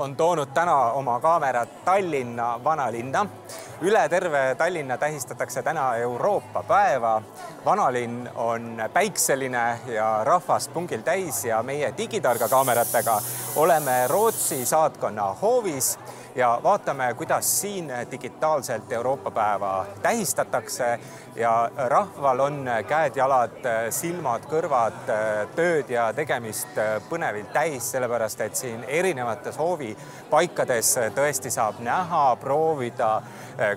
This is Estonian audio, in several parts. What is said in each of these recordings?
on toonud täna oma kaamerad Tallinna vanalinna. üle terve Tallinna tähistatakse täna Euroopa päeva. vanalinn on päikseline ja rahvast pungil täis ja meie digitarga kaameratega oleme Rootsi saatkonna hoovis ja vaatame, kuidas siin digitaalselt Euroopa päeva tähistatakse. Ja rahval on käed-jalad, silmad, kõrvad, tööd ja tegemist põnevilt täis, sellepärast et siin erinevates hoovipaikades tõesti saab näha, proovida,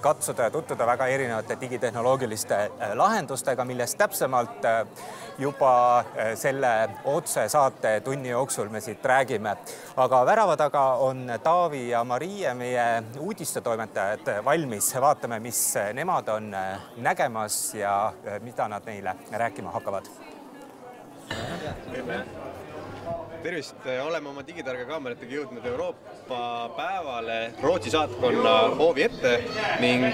katsuda ja tutvuda väga erinevate digitehnoloogiliste lahendustega, millest täpsemalt juba selle otsesaate tunni jooksul me siit räägime. aga värava taga on Taavi ja Marie, meie uudistetoimetajad valmis, vaatame, mis nemad on nägemas ja mida nad meile rääkima hakkavad. Tervist, oleme oma digitarga kaameratega jõudnud Euroopa päevale Rootsi saatkonna hoovi ette ning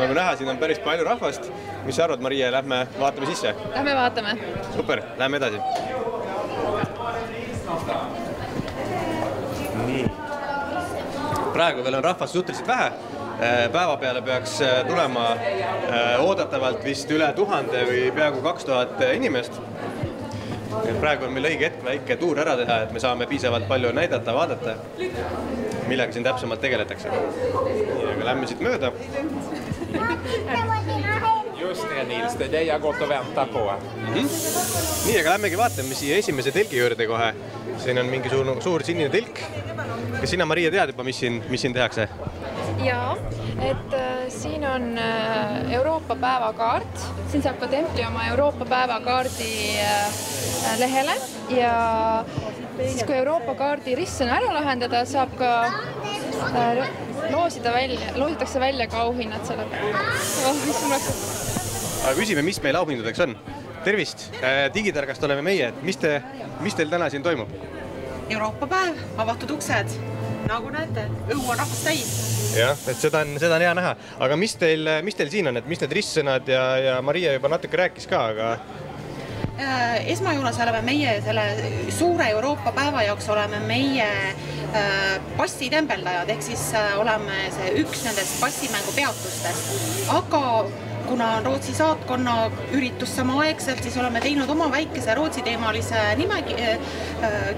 nagu näha, siin on päris palju rahvast. mis sa arvad, Marie, lähme vaatame sisse? Lähme vaatame. super, lähme edasi. nii. praegu veel on rahvast suhteliselt vähe päeva peale peaks tulema oodatavalt vist üle tuhande või peaaegu kaks tuhat inimest praegu on meil õige hetk väike tuur ära teha, et me saame piisavalt palju näidata, vaadata, millega siin täpsemalt tegeletakse. nii, aga lähme siit mööda. Just det Nils, det är det jag gått och väntat på. Mm -hmm. nii, aga lähmegi vaatame siia esimese telgi juurde kohe. siin on mingi suur, suur sinine telk. kas sina, Maria, tead juba, mis siin, mis siin tehakse? Jaa, et äh, siin on äh, Euroopa päevakaart, siin saab ka templi oma Euroopa päevakaardi äh, lehele. Ja siis, kui Euroopa kaardi ristsõna ära lahendada, saab ka äh, loosida välja, loositakse välja ka auhinnad selle peale. Aga küsime, mis meil auhindadeks on. tervist! Äh,, digitargast oleme meie, et mis te, mis teil täna siin toimub? Euroopa päev, avatud uksed, nagu näete, õue on rahvast täis jah, et seda on, seda on hea näha, aga mis teil, mis teil siin on, et mis need ristsõnad ja, ja Maria juba natuke rääkis ka, aga esmajoones oleme meie selle suure Euroopa päeva jaoks oleme meie passitembeldajad, ehk siis oleme see üks nendest passimängu peatustest, aga kuna on Rootsi saatkonna üritus samaaegselt, siis oleme teinud oma väikese Rootsi teemalise nime äh,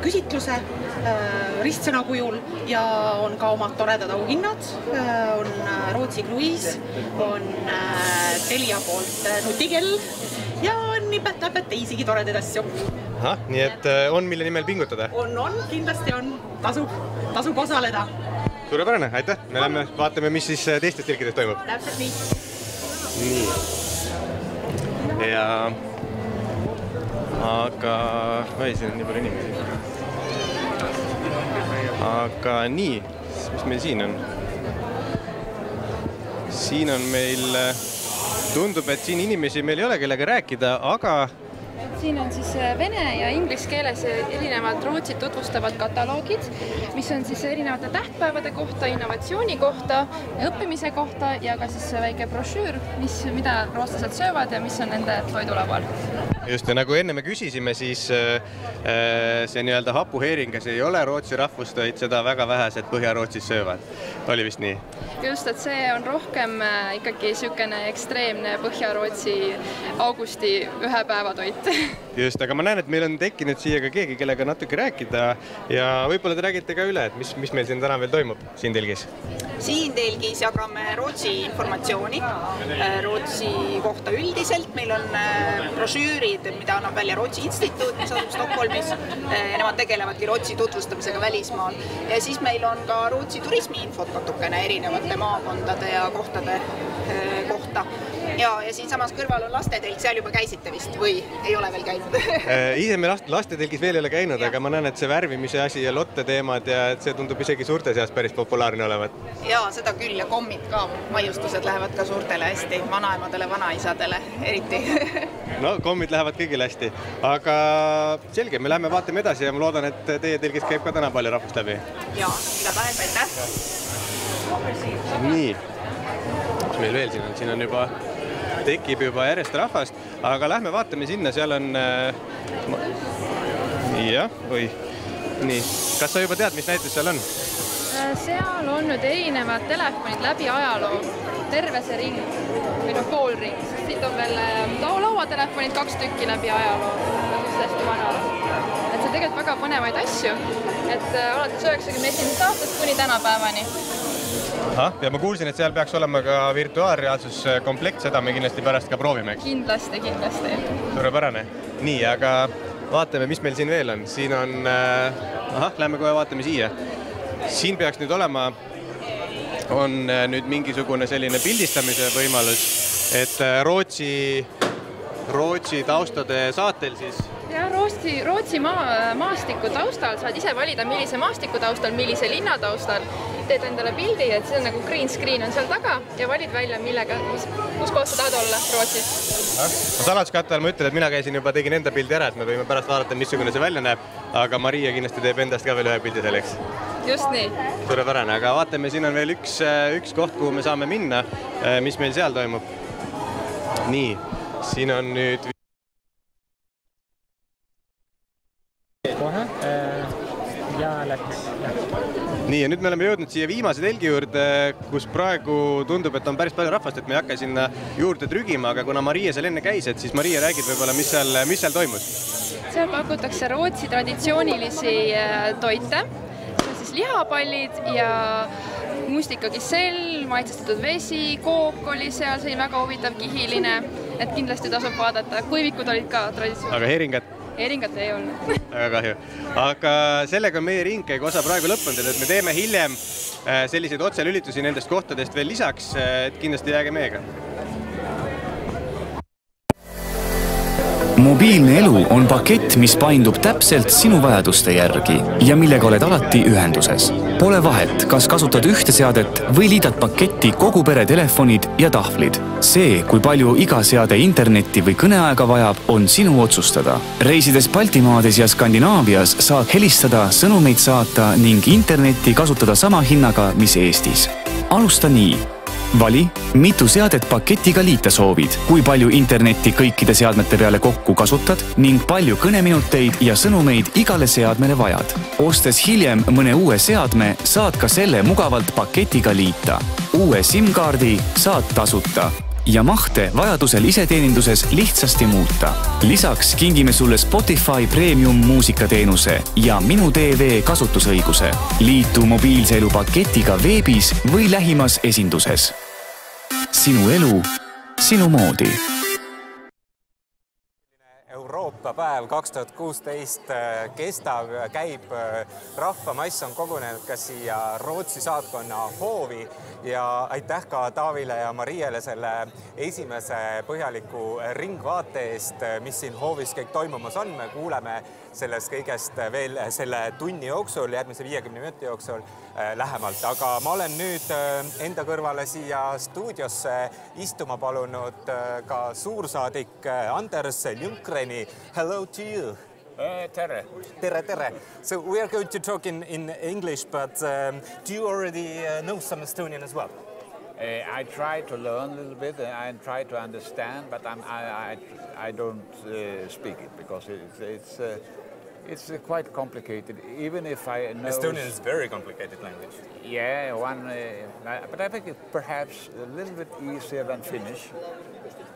küsitluse äh, ristsõna kujul ja on ka omad toredad auhinnad on Rootsi kruiis, on Telia poolt nutikell ja nipet-näpet teisigi toredaid asju. ahah, nii et on, mille nimel pingutada? on, on, kindlasti on, tasub, tasub osaleda. suurepärane, aitäh, me lähme vaatame, mis siis teistes telkides toimub. täpselt nii. Nii. ja aga, oi, siin on nii palju inimesi. aga nii, mis meil siin on? siin on meil tundub, et siin inimesi meil ei ole, kellega rääkida, aga siin on siis vene ja inglise keeles erinevad Rootsit tutvustavad kataloogid, mis on siis erinevate tähtpäevade kohta, innovatsiooni kohta, õppimise kohta ja ka siis väike brošüür, mis, mida rootslased söövad ja mis on nende toidulaual. Just, ja nagu enne me küsisime, siis äh, see nii-öelda hapuheeringas ei ole Rootsi rahvust, vaid seda väga vähesed Põhja-Rootsis söövad. oli vist nii? just, et see on rohkem ikkagi niisugune ekstreemne Põhja-Rootsi augusti ühe päeva toit just, aga ma näen, et meil on tekkinud siia ka keegi, kellega natuke rääkida ja võib-olla te räägite ka üle, et mis, mis meil siin täna veel toimub siin telgis? siin telgis jagame Rootsi informatsiooni Rootsi kohta üldiselt, meil on brošüürid, mida annab välja Rootsi instituut, mis asub Stockholmis. Nemad tegelevadki Rootsi tutvustamisega välismaal ja siis meil on ka Rootsi turismiinfot natukene erinevate maakondade ja kohtade kohta ja, ja siinsamas kõrval on lastetelk, seal juba käisite vist või ei ole veel käinud? Ise me last, lastetelgis veel ei ole käinud, aga ma näen, et see värvimise asi ja lotte teemad ja et see tundub isegi suurte seas päris populaarne olevat. ja seda küll ja kommid ka, maiustused lähevad ka suurtele hästi, vanaemadele, vanaisadele eriti. No kommid lähevad kõigile hästi, aga selge, me läheme vaatame edasi ja ma loodan, et teie telgis käib ka täna palju rahvast läbi. ja igatahes aitäh. nii, mis meil veel siin on, siin on juba tekib juba järjest rahvast, aga lähme vaatame sinna, seal on äh,. jah, oi, nii, kas sa juba tead, mis näitus seal on? seal on nüüd erinevad telefonid läbi ajaloo, terve see ring või noh, pool ring, sest siit on veel lau lauatelefonid kaks tükki läbi ajaloo, hästi vanad. et see on tegelikult väga põnevaid asju, et alates üheksakümne esimesest aastast kuni tänapäevani ahah, ja ma kuulsin, et seal peaks olema ka virtuaalreaalsuskomplekt, seda me kindlasti pärast ka proovime, eks? kindlasti, kindlasti. suurepärane. nii, aga vaatame, mis meil siin veel on, siin on äh,, ahah, lähme kohe vaatame siia. siin peaks nüüd olema, on äh, nüüd mingisugune selline pildistamise võimalus, et äh, Rootsi, Rootsi taustade saatel siis ja Rootsi, Rootsi maa, maastiku taustal saad ise valida, millise maastiku taustal, millise linna taustal teed endale pildi, et see on nagu green screen on seal taga ja valid välja, millega, mis, kus kohas sa tahad olla Rootsis. ma saladuskatte all ma ütlen, et mina käisin juba, tegin enda pildi ära, et me võime pärast vaadata, missugune see välja näeb, aga Maria kindlasti teeb endast ka veel ühe pildi selleks. just nii. suurepärane, aga vaatame, siin on veel üks, üks koht, kuhu me saame minna. mis meil seal toimub? nii, siin on nüüd kohe ja läks. nii, ja nüüd me oleme jõudnud siia viimase telgi juurde, kus praegu tundub, et on päris palju rahvast, et me ei hakka sinna juurde trügima, aga kuna Maria seal enne käis, et siis Maria räägib võib-olla, mis seal, mis seal toimus? seal pakutakse Rootsi traditsioonilisi toite, see on siis lihapallid ja mustikakisell, maitsestatud vesi, kook oli seal, see oli väga huvitav, kihiline, et kindlasti tasub vaadata, kuivikud olid ka traditsioonilised. aga heeringat? Heeringat ei olnud väga kahju. aga sellega on meie ringkäigu osa praegu lõppenud, et me teeme hiljem selliseid otselülitusi nendest kohtadest veel lisaks, et kindlasti jääge meiega. mobiilne elu on pakett, mis paindub täpselt sinu vajaduste järgi ja millega oled alati ühenduses. Pole vahet, kas kasutad ühte seadet või liidad paketti kogu pere telefonid ja tahvlid. see, kui palju iga seade internetti või kõneaega vajab, on sinu otsustada. reisides Baltimaades ja Skandinaavias saad helistada, sõnumeid saata ning internetti kasutada sama hinnaga, mis Eestis. alusta nii vali, mitu seadet paketiga liita soovid, kui palju internetti kõikide seadmete peale kokku kasutad ning palju kõneminuteid ja sõnumeid igale seadmele vajad. ostes hiljem mõne uue seadme, saad ka selle mugavalt paketiga liita. uue SIM-kaardi saad tasuta ja mahte vajadusel iseteeninduses lihtsasti muuta. lisaks kingime sulle Spotify premium muusikateenuse ja Minu tv kasutusõiguse. liitu mobiilse elu paketiga veebis või lähimas esinduses. Sinu elu, sinu moodi Euroopa päev kaks tuhat kuusteist kestab, käib, rahvamass on kogunenud ka siia Rootsi saatkonna hoovi ja aitäh ka Taavile ja Mariele selle esimese põhjaliku ringvaate eest, mis siin hoovis kõik toimumas on. me kuuleme sellest kõigest veel selle tunni jooksul, järgmise viiekümne minuti jooksul lähemalt, aga ma olen nüüd enda kõrvale siia stuudiosse istuma palunud ka suursaadik Anders Ljungreni. Hello to you. Uh, tere. Tere, tere. So we are going to talk in, in English, but um, do you already uh, know some Estonian as well? Uh, I try to learn a little bit and try to understand, but I'm, I, I, I don't uh, speak it because it's, it's, uh, it's uh, quite complicated. Even if I know... Estonian is very complicated language. Yeah, one, but I think it's perhaps a little bit easier than Finnish.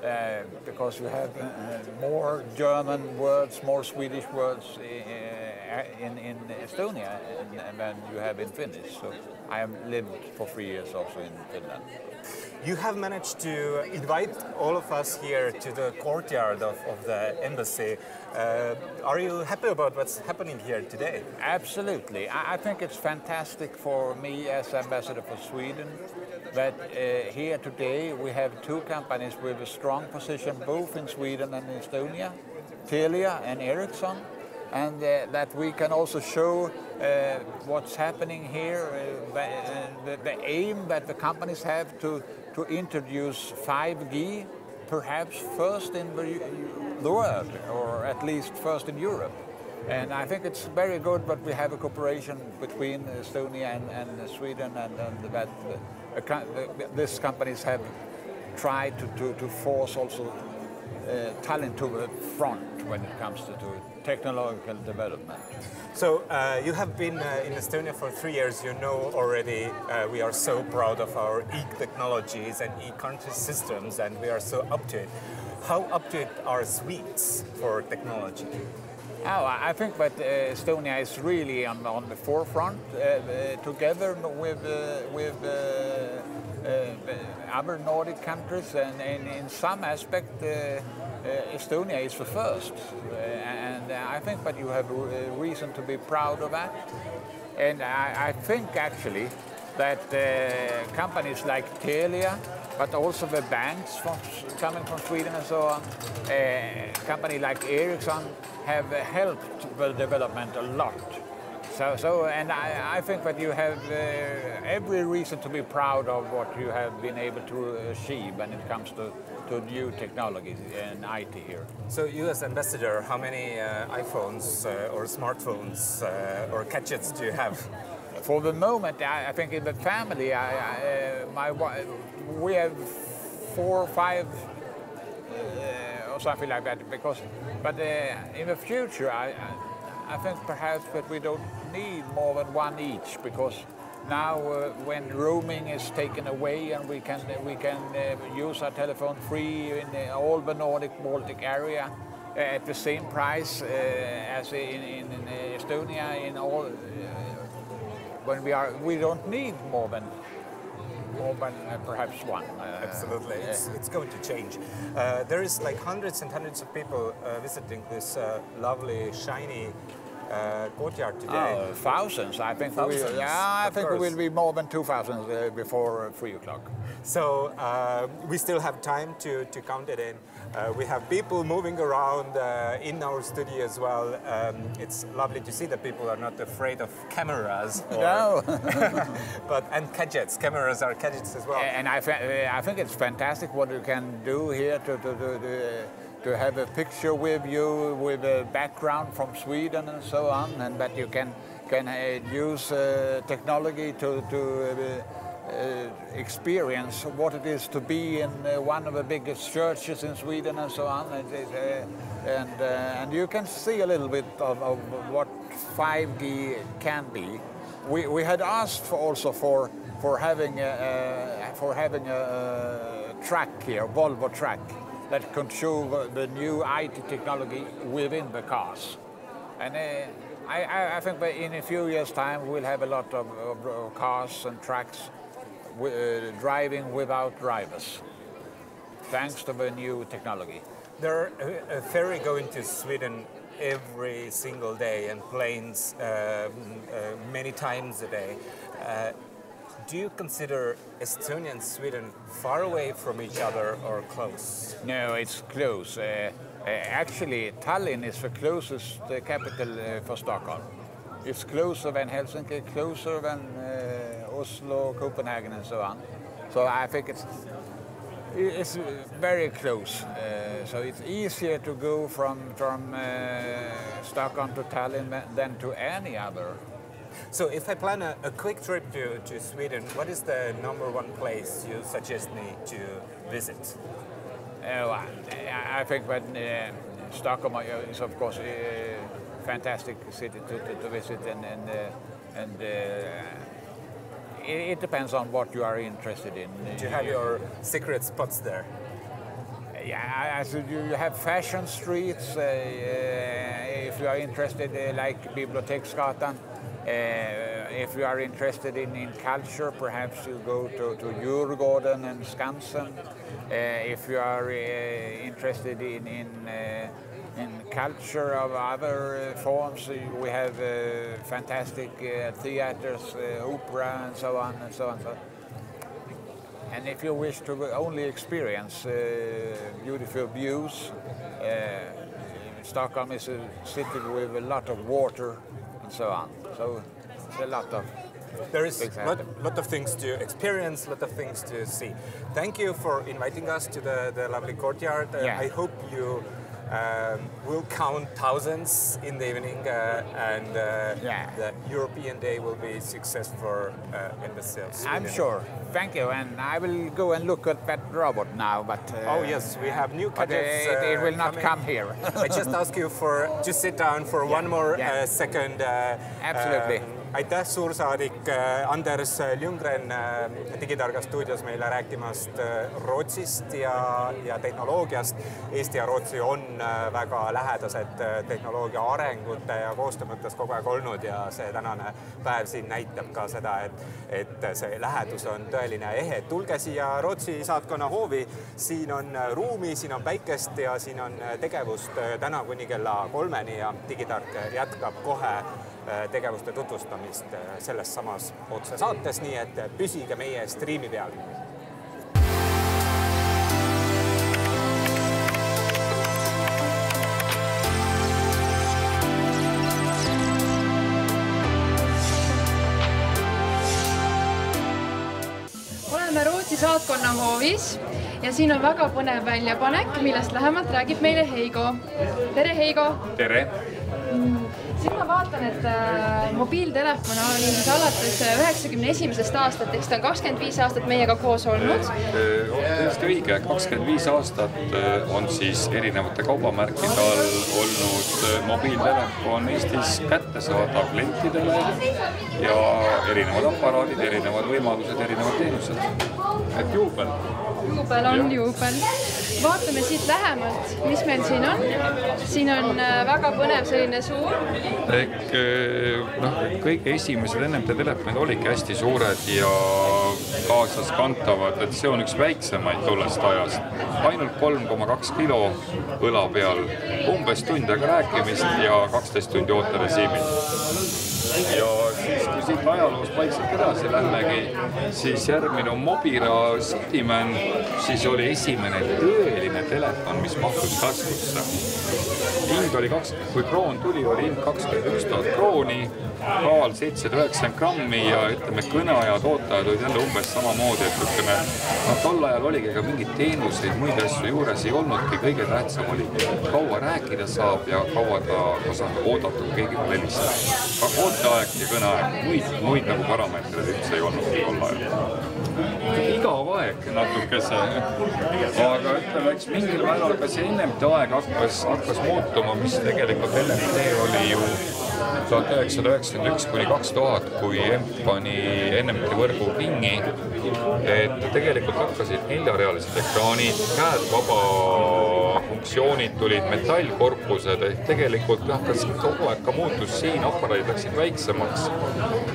Uh, because you have uh, more German words, more Swedish words uh, in, in Estonia than you have in Finnish. So I have lived for three years also in Finland. You have managed to invite all of us here to the courtyard of, of the embassy. Uh, are you happy about what's happening here today? Absolutely. I, think it's fantastic for me as ambassador for Sweden that uh, here today we have two companies with a strong position both in Sweden and Estonia, Telia and Ericsson, and uh, that we can also show uh, what's happening here, the, the, aim that the companies have to, to introduce 5G, perhaps first in the world, or at least first in Europe. And I think it's very good that we have a cooperation between Estonia and, and Sweden and, and that uh, these companies have tried to, to, to force also uh, talent to the front when it comes to, to technological development. So uh, you have been uh, in Estonia for three years. You know already uh, we are so proud of our e-technologies and e-country systems, and we are so up to it. How up to it are Swedes for technology? Oh, I think that uh, Estonia is really on, on the forefront, uh, uh, together with uh, with uh, uh, other Nordic countries, and, and in some aspect, Estonia is the first. Uh, and I think that you have uh, reason to be proud of that. And I, I think actually that uh, companies like Telia, but also the banks from, coming from Sweden and so on, a company like Ericsson have helped the development a lot. So, so and I, I think that you have uh, every reason to be proud of what you have been able to achieve when it comes to, to new technologies and IT here. So you as ambassador, how many uh, iPhones uh, or smartphones uh, or gadgets do you have? For the moment, I, I think in the family, I, I, uh, my wife, we have four or five uh, or something like that. Because, but uh, in the future, I, I, I think perhaps that we don't need more than one each because now uh, when roaming is taken away and we can we can uh, use our telephone free in uh, all the Nordic Baltic area uh, at the same price uh, as in, in, in Estonia in all uh, when we are we don't need more than more than uh, perhaps one. Uh, Absolutely, it's, it's going to change. Uh, there is like hundreds and hundreds of people uh, visiting this uh, lovely, shiny uh, courtyard today. Oh, thousands. I think Thousands, we, yeah, I think it course. will be more than 2,000 uh, before uh, 3 o'clock. So uh, we still have time to, to count it in. Uh, we have people moving around uh, in our studio as well. Um, it's lovely to see that people are not afraid of cameras. or- No. but and gadgets. Cameras are gadgets as well. and I, I think it's fantastic what you can do here to, to, to, to, to have a picture with you with a background from Sweden and so on, and that you can, can uh, use uh, technology to, to uh, uh, experience what it is to be in uh, one of the biggest churches in Sweden and so on. Uh, and, uh, and you can see a little bit of, of what 5G can be. We, we had asked for also for, for having, a, for having a track here, Volvo track, that show the, new IT technology within the cars. And uh, I, I, think that in a few years' time we'll have a lot of, of, cars and trucks uh, driving without drivers, thanks to the new technology. There are a, ferry going to Sweden every single day and planes um, uh, many times a day. Uh, do you consider Estonia and Sweden far away from each other or close? No, it's close. Uh, uh, actually, Tallinn is the closest uh, capital uh, for Stockholm. It's closer than Helsinki, closer than Oslo, Copenhagen, and so on. So I think it's it's very close. Uh, so it's easier to go from from uh, Stockholm to Tallinn than to any other. So, if I plan a, a quick trip to, to Sweden, what is the number one place you suggest me to visit? Uh, I, I think that uh, Stockholm is, of course, a fantastic city to, to, to visit, and and, uh, and uh, it, it depends on what you are interested in. Do you have your secret spots there? Yeah, I- I you have fashion streets. Uh, uh, if you are interested, uh, like Biblioteksgatan. Uh, if you are interested in, in culture, perhaps you go to, to Djurgården and Skansen. Uh, if you are uh, interested in, in, in culture of other uh, forms, we have uh, fantastic uh, theaters, opera, and so on and so on. So and if you wish to only experience beautiful views, Stockholm is a city with a lot of water and so on. So a lot of There is a lot, lot of things to experience, lot of things to see. Thank you for inviting us to the, the lovely courtyard. Uh, Yeah. I hope you um, will count thousands in the evening, uh, and uh, Yeah. the European Day will be successful uh, in the sales. I'm sure. Thank you. And I will go and look at that robot now. But uh, Oh yes, we have new but cadets. it, it uh, will not coming. come here. I just ask you for to sit down for one more yeah. uh, second. Uh, Absolutely. um, aitäh, suursaadik äh, Anders Ljunggren äh, Digitarga stuudios meile rääkimast äh, Rootsist ja, ja tehnoloogiast. Eesti ja Rootsi on väga lähedased äh, tehnoloogia arengute ja koostöö mõttes kogu aeg olnud ja see tänane päev siin näitab ka seda, et, et see lähedus on tõeline ehe. tulge siia Rootsi saatkonna hoovi, siin on ruumi, siin on päikest ja siin on tegevust täna kuni kella kolmeni ja Digitark jätkab kohe tegevuste tutvustamist äh, selles samas otsesaates, nii et äh, püsige meie striimi peal. oleme Rootsi saatkonna hoovis ja siin on väga põnev väljapanek, millest lähemalt räägib meile Heigo. tere, Heigo! tere! Siin ma vaatan, et äh, mobiiltelefon oli siis alates üheksakümne esimesest aastat, eks ta on kakskümmend viis aastat meiega koos olnud. täiesti õige, kakskümmend viis aastat äh, on siis erinevate kaubamärkide all olnud äh, mobiiltelefon Eestis kättesaadav klientidele ja erinevad aparaadid, erinevad võimalused, erinevad teenused. Et juubel. juubel on juubel. vaatame siit lähemalt, mis meil siin on. siin on äh, väga põnev selline suur ehk noh, kõige esimesed NMT telefonid olidki hästi suured ja kaasaskantavad, et see on üks väiksemaid tollest ajast. ainult kolm koma kaks kilo õla peal, umbes tund aega rääkimist ja kaksteist tundi ooterežiimil ja siis, kui siit ajaloost vaikselt edasi lähmegi, siis järgmine on Mobira Cityman, siis oli esimene tõeline telefon, mis mahtus taskusse. Hind oli kaks, kui kroon tuli, oli hind kakskümmend üks tuhat krooni, kaal seitsesada üheksakümmend grammi ja ütleme, kõneajad, ooteajad olid jälle umbes samamoodi, et ütleme, noh, tol ajal oligi ka mingeid teenuseid, muid asju juures ei olnudki, kõige tähtsam oli, kaua rääkida saab ja kaua ta, ta saab oodata, kui keegi peale helistab. ooteaeg ja kõneaeg, muid, muid nagu parameetreid üldse ei olnudki tol ajal igav aeg natukese, aga ütleme, eks mingil määral ka see NMT aeg hakkas, hakkas muutuma, mis tegelikult NMT oli ju tuhat üheksasada üheksakümmend üks kuni kaks tuhat, kui EMP pani NMT võrgu kinni, et tegelikult hakkasid neljarealised ekraanid, käed vaba funktsioonid tulid, metallkorpused ehk tegelikult hakkas kogu aeg ka muutus siin, aparaadid läksid väiksemaks.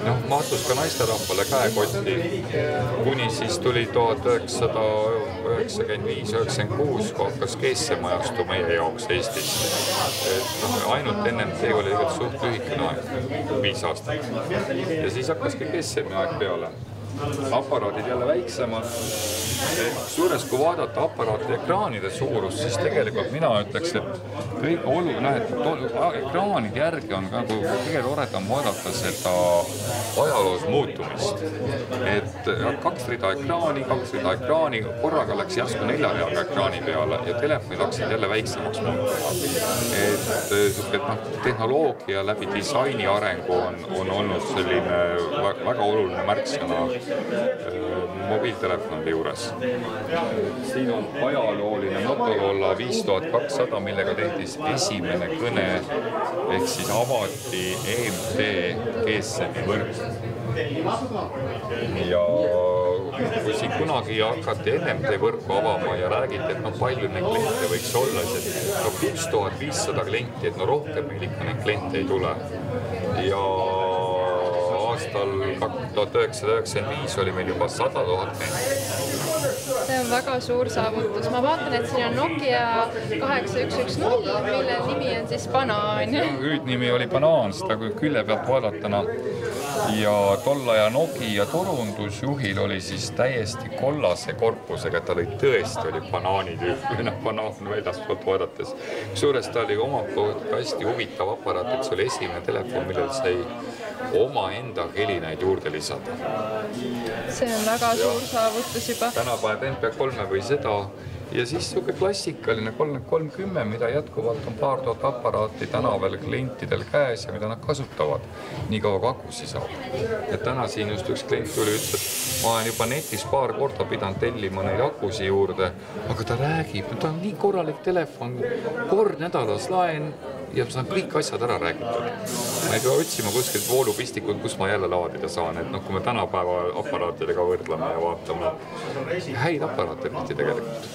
noh, mahtus ka naisterahvale käekotti, kuni siis tuli tuhat üheksasada üheksakümmend viis, üheksakümmend kuus, kui hakkas GSM-ajastu meie jaoks Eestis. et noh, ainult NMT oli tegelikult suht lühikene aeg, viis aastat. ja siis hakkas ka GSM-i aeg peale aparaadid jälle väiksemad. kusjuures, kui vaadata aparaatide ekraanide suurust, siis tegelikult mina ütleks, et kõige oluline, noh, et ekraanide järgi on nagu kõige toredam vaadata seda ajaloos muutumist. et kaks rida ekraani, kaks rida ekraani, korraga läks järsku nelja reaga ekraani peale ja telefonid hakkasid jälle väiksemaks muutuma. et sihuke noh, tehnoloogia läbi disaini arengu on, on olnud selline väga oluline märksõna mobiiltelefonide juures. siin on ajalooline Motorola viis tuhat kakssada, millega tehti esimene kõne ehk siis avati EMT GSM-i võrk. ja kui siin kunagi hakati NMT võrku avama ja räägiti, et noh, palju neid kliente võiks olla, siis et no üks tuhat viissada klienti, et no rohkem meil ikka neid kliente ei tule. ja aastal tuhat üheksasada üheksakümmend viis oli meil juba sada tuhat klienti. see on väga suur saavutus, ma vaatan, et siin on Nokia kaheksa üks üks null, mille nimi on siis Banaan. hüüdnimi oli Banaan, seda kui külje pealt vaadatuna ja tol ajal Nokia turundusjuhil oli siis täiesti kollase korpusega, ta oli tõesti oli banaanitüüp või noh, banaan väljaspoolt vaadates. kusjuures ta oli omalt poolt ka hästi huvitav aparaat, et see oli esimene telefon, millel sai omaenda helinaid juurde lisada. see on väga suur saavutus juba. täna paneb MP3-e või seda ja siis niisugune klassikaline kolmkümmend kolm kümme, mida jätkuvalt on paar tuhat aparaati tänaval klientidel käes ja mida nad kasutavad niikaua kui akusid saab. et täna siin just üks klient tuli, ütles, ma olen juba netis paar korda pidanud tellima neid akusid juurde, aga ta räägib, ta on nii korralik telefon, kord nädalas laen ja saan kõik asjad ära räägitud. ma ei pea otsima kuskilt voolupistikut, kus ma jälle laadida saan, et noh, kui me tänapäeva aparaatidega võrdleme ja vaatame, häid aparaate tehti tegelikult.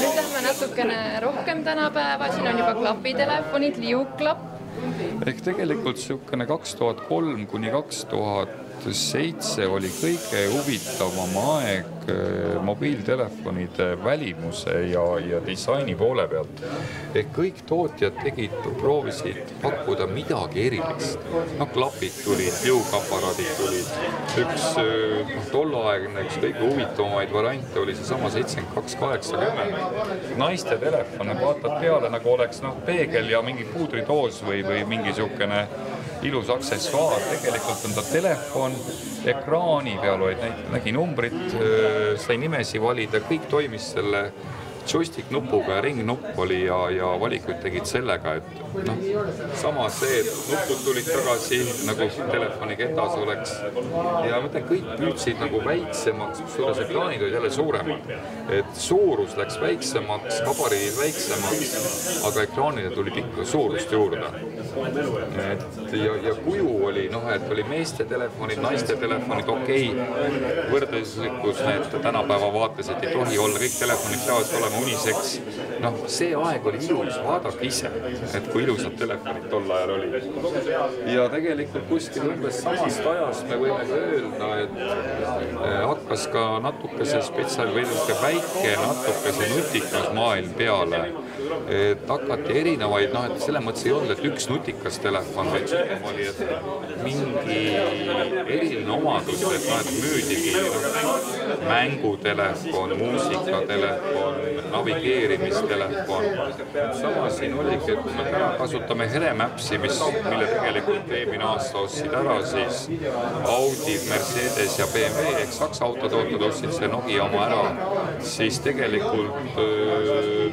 nüüd lähme natukene rohkem tänapäeva, siin on juba klapitelefonid, liuklapp. ehk tegelikult niisugune kaks tuhat kolm kuni kaks tuhat seitse oli kõige huvitavam aeg eh, mobiiltelefonide välimuse ja, ja disaini poole pealt. ehk kõik tootjad tegid, proovisid pakkuda midagi erilist. noh, klapid tulid, jõukaaparaadid tulid, üks eh, noh, tolleaegne üks kõige huvitavamaid variante oli seesama seitsekümmend kaks, kaheksakümmend. naiste telefon, vaatad peale nagu oleks noh, peegel ja mingi puudridoos või, või mingi niisugune ilus aksessuaar, tegelikult on ta telefon, ekraani peal olid, nägi numbrit, sai nimesi valida, kõik toimis selle joystick nupuga ja ringnupp oli ja, ja valikuid tegid sellega, et noh, sama see, et nupud tulid tagasi nagu telefoni ketas oleks. ja ma ütlen, kõik püüdsid nagu väiksemaks, kusjuures ekraanid olid jälle suuremad. et suurus läks väiksemaks, gabariidid väiksemaks, aga ekraanile tuli pikka suurust juurde. et ja, ja kuju oli noh, et oli meeste telefonid, naiste telefonid, okei okay., võrdluslikus need tänapäeva vaates, et ei tohi olla, kõik telefonid peavad olema uniseks. noh, see aeg oli ilus, vaadake ise, et kui ilusad telefonid tol ajal olid. ja tegelikult kuskil umbes samast ajast me võime ka öelda, et eh, hakkas ka natukese spetsial- või niisugune väike, natukese nutikas maailm peale. Et hakati erinevaid, noh, et selles mõttes ei olnud, et üks nutikas telefon, vaid pigem oli, et mingi eriline omadus, et noh, et müüdigi noh, mängutelefon, muusikatelefon, navigeerimistelefon. sama siin oligi, et kui me täna kasutame Heremapsi, mis, mille tegelikult eelmine aasta ostsid ära siis Audi, Mercedes ja BMW ehk Saksa autotootjad ostsid see Nokia oma ära, siis tegelikult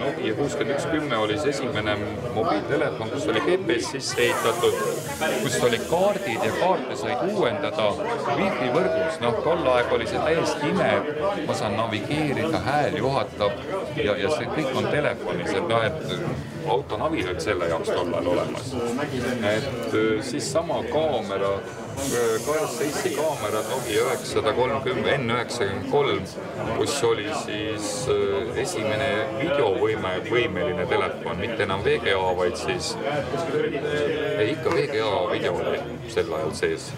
Nokia kuuskümmend üks kümme oli see esimene mobiiltelefon, kus oli GPS sisse ehitatud, kus olid kaardid ja kaarte said uuendada wifi võrgus, noh tol ajal oli see täiesti ime, ma saan navigeerida, hääl juhatab ja, ja see kõik on telefonis, et noh, et autonavil olid selle jaoks tol ajal olemas. et siis sama kaamera KS7 kaamera Nokia üheksasada kolmkümmend, N üheksakümmend kolm, kus oli siis esimene videovõime, võimeline telefon, mitte enam VGA, vaid siis, ei ikka VGA video oli sel ajal sees.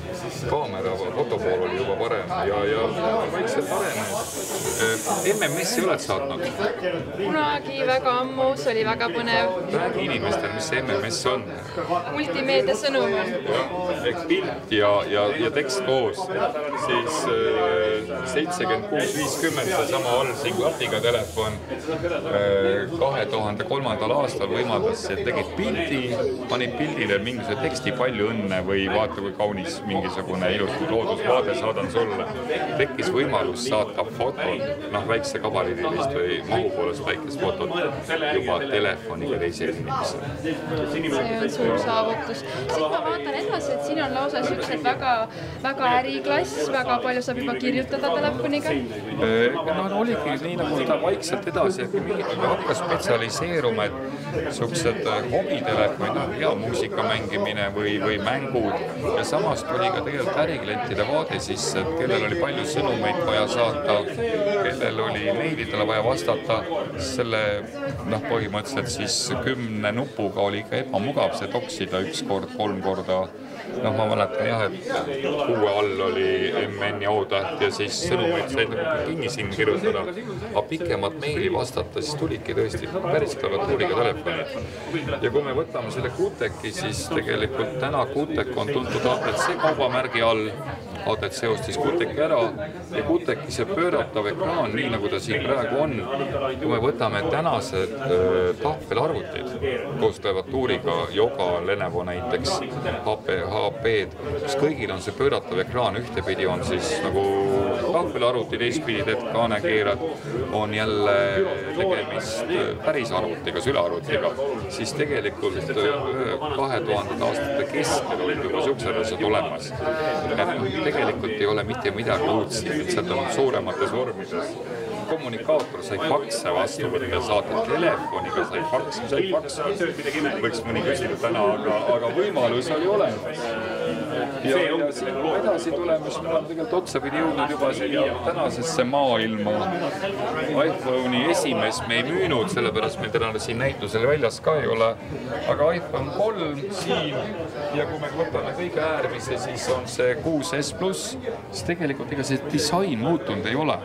kaamera, fotopool oli juba parem ja, ja vaikselt arenes. MMS-i oled saatnud? kunagi väga ammu, see oli väga põnev. räägi inimestele, mis see MMS on? multimeedia sõnum on. ehk pilt ja, ja, ja tekst koos, siis seitsekümmend kuus, viiskümmend, seesama all siin klatiga telefon kahe tuhande kolmandal aastal võimaldas, et tegid pildi, panid pildile mingisuguse teksti palju õnne või vaata, kui kaunis mingisugune ilus loodusvaade saadan sulle. tekkis võimalus saata fotod, noh, väikse gabariidilist või mahu poolest väikest fotot juba telefoniga teisele inimesele. see on suur saavutus. siit ma vaatan edasi, et siin on lausa siuksed väga, väga äriklass, väga palju saab juba kirjutada telefoniga. no oligi nii, nagu ta vaikselt edasi hakkas spetsialiseeruma, et niisugused hobitelefonid, noh, hea muusika mängimine või, või mängud ja samas tuli ka tegelikult äriklientide vaade sisse, et kellel oli palju sõnumeid vaja saata, kellel oli meilidele vaja vastata, selle noh, põhimõtteliselt siis kümne nupuga oli ikka ebamugav see toksida üks kord, kolm korda noh, ma mäletan jah, et kuue all oli MN ja O-täht ja siis sõnumeid sai nagu kinni siin kirjutada. aga pikemat meili vastata, siis tulidki tõesti päris klaviatuuriga telefonid. ja kui me võtame selle Qteki, siis tegelikult täna Qtek on tuntud APC kaubamärgi all ADC-ust siis Kuteki ära ja Kuteki see pööratav ekraan, nii nagu ta siin praegu on, kui me võtame tänased öö, tahvelarvutid koos klaviatuuriga, Yoga, Lenovo näiteks, HP, HP-d, kus kõigil on see pööratav ekraan, ühtepidi on siis nagu tahvelarvuti, teistpidi teed kaane keerad, on jälle tegemist päris arvutiga, sülearvutiga, siis tegelikult kahe tuhandete aastate keskel olid juba siuksed asjad olemas. Tegelikult ei ole mitte midagi uut siin, lihtsalt on suuremates vormides kommunikaator sai fakse vastu võtta, saata telefoniga, sai faksi, sai fakse. võiks mõni küsida täna, aga, aga võimalus oli olemas. Ja, ja siin edasi tulemas me oleme tegelikult otsapidi jõudnud juba siia tänasesse maailma. iPhone'i esimest me ei müünud, sellepärast meil täna siin näitusel väljas ka ei ole. aga iPhone kolm siin ja kui me võtame kõige äärmise, siis on see kuus S pluss, siis tegelikult ega see disain muutunud ei ole.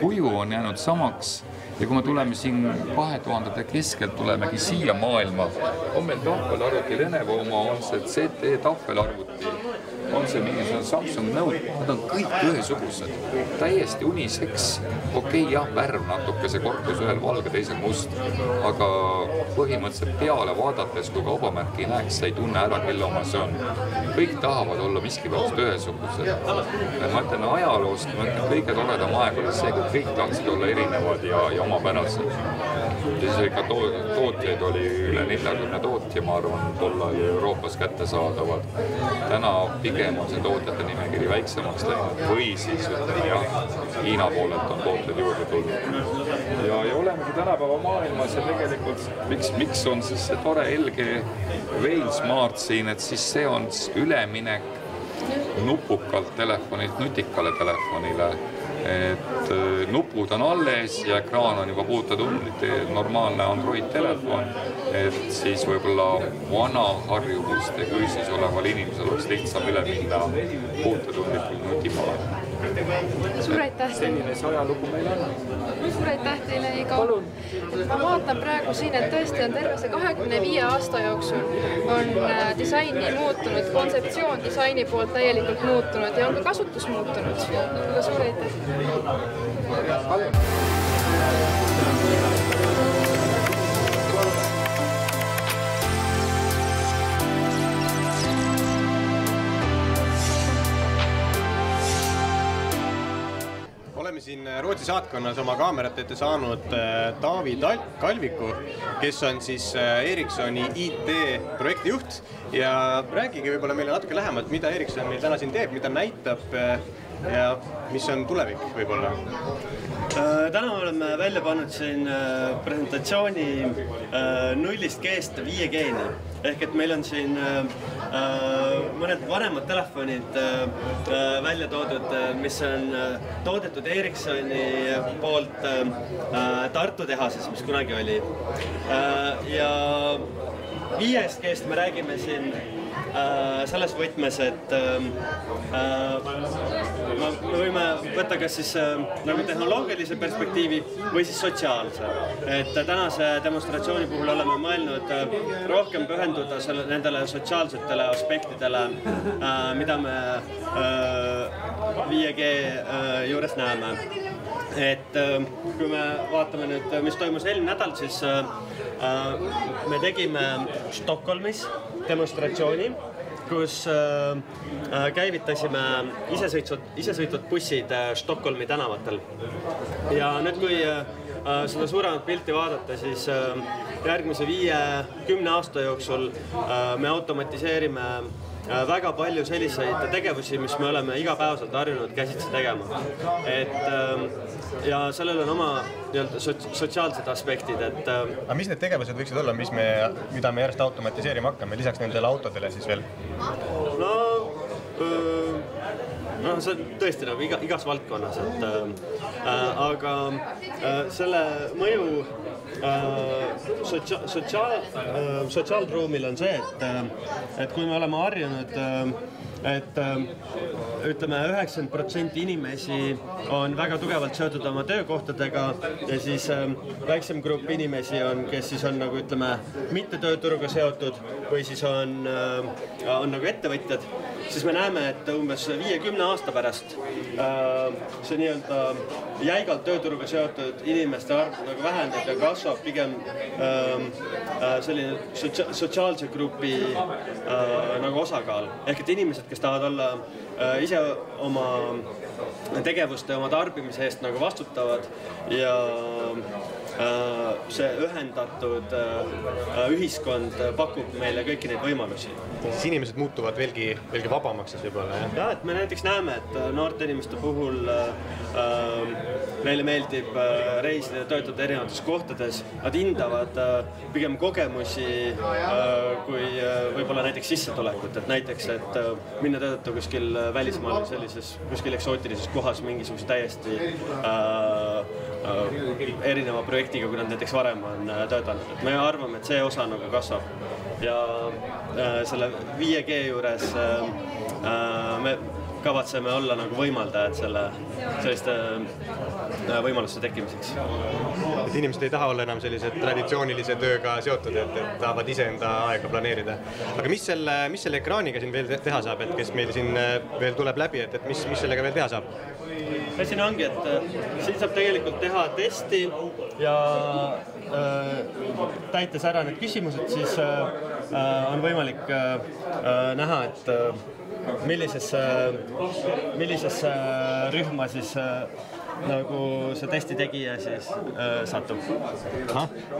kuju on jäänud samaks ja kui me tuleme siin kahe tuhandete keskelt, tulemegi siia maailma, on meil tahvelarvuti Lenovo oma, on see CT tahvelarvuti, on see mingisugune Samsung Note, nad on kõik ühesugused, täiesti uniseks. okei okay,, jah, värv natuke, see korpus ühel valge, teisel must, aga põhimõtteliselt peale vaadates, kui kaubamärki ei näeks, sa ei tunne ära, kelle oma see on. kõik tahavad olla miskipärast ühesugused. ma ütlen ajaloost, ma ütlen kõige toredam aeg oli see, kui kõik tahtsid olla erinevad ja, ja omapärased. ja siis oli ka to tootjaid oli üle neljakümne tootja, ma arvan, tol ajal Euroopas kättesaadavad. täna pigem on see tootjate nimekiri väiksemaks läinud või siis ütleme jah, Hiina poolelt on tooted juurde tulnud. ja, ja olemegi tänapäeva maailmas ja tegelikult miks, miks on siis see tore LG Veil Smart siin, et siis see on üleminek nupukalt telefonilt nutikale telefonile et äh, nupud on alles ja ekraan on juba puutetundlik, normaalne Android telefon, et siis võib-olla vana harjumuste küüsis oleval inimesel oleks lihtsam üle minna puutetundlikule nutimaale. Suur aitäh! selline see ajalugu meil on. suur aitäh teile, Igo! ma vaatan praegu siin, et tõesti on terve see kahekümne viie aasta jooksul on äh, disain nii muutunud, kontseptsioon disaini poolt täielikult muutunud ja on ka kasutus muutunud. suur aitäh! Siin Rootsi saatkonnas oma kaamerate ette saanud äh, Taavi Tal- Kalviku, kes on siis äh, Ericssoni IT-projektijuht ja rääkige võib-olla meile natuke lähemalt, mida Ericsson meil täna siin teeb, mida näitab äh, ja mis on tulevik võib-olla? Täna oleme välja pannud siin äh, presentatsiooni äh, nullist G-st 5G-ni ehk et meil on siin äh, mõned vanemad telefonid välja toodud, mis on toodetud Ericssoni poolt Tartu tehases, mis kunagi oli. ja 5G-st me räägime siin selles võtmes, et me võime võtta kas siis nagu tehnoloogilise perspektiivi või siis sotsiaalse. et tänase demonstratsiooni puhul oleme mõelnud rohkem pühenduda selle, nendele sotsiaalsetele aspektidele, mida me 5G juures näeme et kui me vaatame nüüd, mis toimus eelmine nädal, siis me tegime Stockholmis demonstratsiooni, kus käivitasime isesõitvad, isesõitvad bussid Stockholmi tänavatel. ja nüüd, kui seda suuremat pilti vaadata, siis järgmise viie-kümne aasta jooksul me automatiseerime väga palju selliseid tegevusi, mis me oleme igapäevaselt harjunud käsitsi tegema. et ja sellel on oma nii-öelda sots-, sotsiaalsed aspektid, et aga mis need tegevused võiksid olla, mis me, mida me järjest automatiseerima hakkame, lisaks nendele autodele siis veel? no noh, see on tõesti nagu iga, igas valdkonnas, et äh, aga äh, selle mõju äh, sotsia-, sotsiaal äh,, sotsiaalruumil on see, et äh,, et kui me oleme harjunud äh, et ütleme, üheksakümmend protsenti inimesi on väga tugevalt seotud oma töökohtadega ja siis äh, väiksem grupp inimesi on, kes siis on nagu ütleme, mitte tööturuga seotud või siis on äh,, on nagu ettevõtjad siis me näeme, et umbes viiekümne aasta pärast see nii-öelda jäigalt tööturuga seotud inimeste arv nagu väheneb ja kasvab pigem selline sotsia-, sotsiaalse grupi nagu osakaal. ehk et inimesed, kes tahavad olla ise oma tegevuste, oma tarbimise eest nagu vastutavad ja Äh, see ühendatud äh, ühiskond pakub meile kõiki neid võimalusi. siis inimesed muutuvad veelgi, veelgi vabamaks siis võib-olla, jah? jah, et me näiteks näeme, et äh, noorte inimeste puhul äh, neile meeldib reisida ja töötada erinevates kohtades, nad hindavad äh, pigem kogemusi äh, kui võib-olla näiteks sissetulekut, et näiteks, et minna töötada kuskil välismaal sellises, kuskil eksootilises kohas mingisuguse täiesti erineva projekti projektiga, kui nad näiteks varem on äh, töötanud, et me arvame, et see osa nagu kasvab. ja äh, selle 5G juures äh, äh, me kavatseme olla nagu võimaldajad selle, selliste äh, võimaluste tekkimiseks. et inimesed ei taha olla enam sellise traditsioonilise tööga seotud, et, et tahavad iseenda aega planeerida. aga mis selle, mis selle ekraaniga siin veel teha saab, et kes meil siin äh, veel tuleb läbi, et, et mis, mis sellega veel teha saab? ja siin ongi, et äh, siin saab tegelikult teha testi ja täites ära need küsimused, siis äh, äh on võimalik äh, äh, näha, et äh, millisesse, rühma siis äh, nagu see testi tegija siis äh, satub.